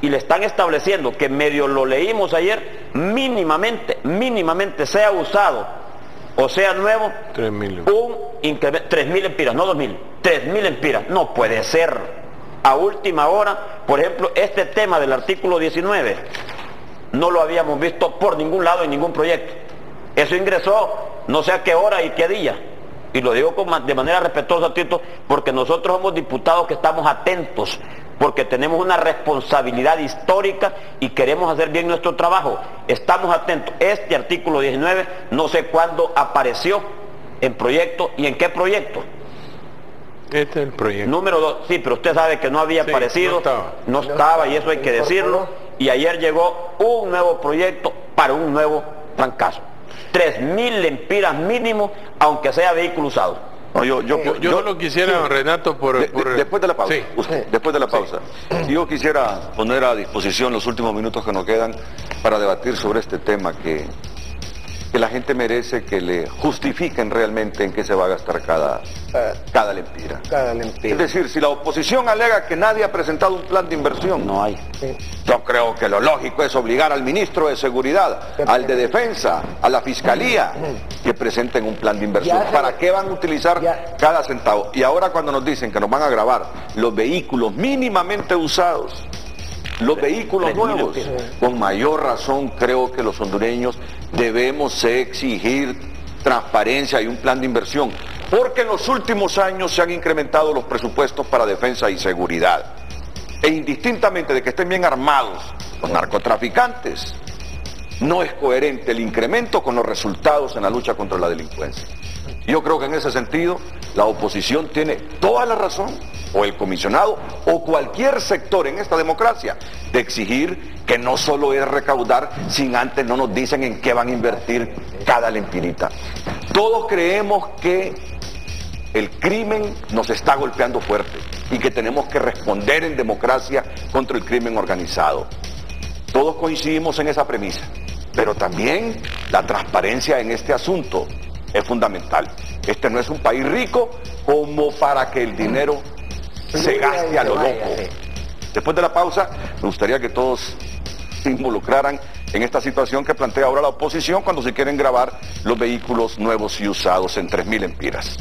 y le están estableciendo que medio lo leímos ayer, mínimamente, mínimamente sea usado o sea nuevo, 3.000. un incremento, 3.000 empiras, no 2.000, 3.000 empiras, no puede ser. A última hora, por ejemplo, este tema del artículo 19, no lo habíamos visto por ningún lado en ningún proyecto. Eso ingresó no sé a qué hora y qué día. Y lo digo con de manera respetuosa, Tito, porque nosotros somos diputados que estamos atentos, porque tenemos una responsabilidad histórica y queremos hacer bien nuestro trabajo. Estamos atentos. Este artículo 19 no sé cuándo apareció en proyecto y en qué proyecto. Este es el proyecto. Número dos, sí, pero usted sabe que no había Sí, aparecido, no estaba. no estaba y eso hay que decirlo. Y ayer llegó un nuevo proyecto para un nuevo trancazo. 3.000 lempiras mínimo, aunque sea vehículo usado. No, yo, yo, Yo, yo solo quisiera, Renato, por, de- de- por- después de la pausa, Sí. usted, después de la pausa, yo quisiera poner a disposición los últimos minutos que nos quedan para debatir sobre este tema que, que la gente merece que le justifiquen realmente en qué se va a gastar cada, cada lempira. Cada Es lempira. decir, si la oposición alega que nadie ha presentado un plan de inversión, No hay. yo creo que lo lógico es obligar al ministro de Seguridad, al de Defensa, a la Fiscalía, que presenten un plan de inversión. Se- ¿Para qué van a utilizar Ya. cada centavo? Y ahora cuando nos dicen que nos van a grabar los vehículos mínimamente usados, los vehículos nuevos, con mayor razón creo que los hondureños debemos exigir transparencia y un plan de inversión, porque en los últimos años se han incrementado los presupuestos para defensa y seguridad. E indistintamente de que estén bien armados los narcotraficantes, no es coherente el incremento con los resultados en la lucha contra la delincuencia. Yo creo que en ese sentido la oposición tiene toda la razón, o el comisionado, o cualquier sector en esta democracia, de exigir que no solo es recaudar, sin antes no nos dicen en qué van a invertir cada lempirita. Todos creemos que el crimen nos está golpeando fuerte y que tenemos que responder en democracia contra el crimen organizado. Todos coincidimos en esa premisa, pero también la transparencia en este asunto es fundamental. Este no es un país rico como para que el dinero se gaste a lo loco. Después de la pausa, me gustaría que todos se involucraran en esta situación que plantea ahora la oposición cuando se quieren grabar los vehículos nuevos y usados en 3.000 empiras.